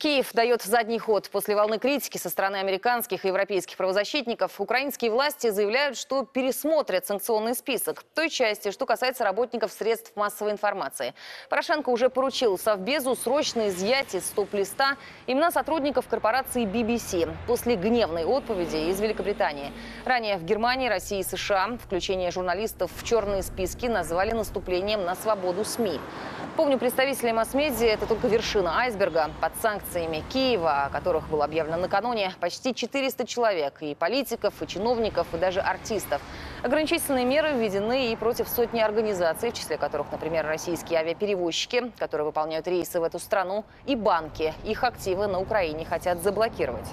Киев дает задний ход. После волны критики со стороны американских и европейских правозащитников украинские власти заявляют, что пересмотрят санкционный список той части, что касается работников средств массовой информации. Порошенко уже поручил Совбезу срочно изъять из стоп-листа имена сотрудников корпорации BBC после гневной отповеди из Великобритании. Ранее в Германии, России и США включение журналистов в черные списки назвали наступлением на свободу СМИ. Помню, представители масс-медиа – это только вершина айсберга. Под санкциями Киева, о которых было объявлено накануне, почти 400 человек. И политиков, и чиновников, и даже артистов. Ограничительные меры введены и против сотни организаций, в числе которых, например, российские авиаперевозчики, которые выполняют рейсы в эту страну, и банки. Их активы на Украине хотят заблокировать.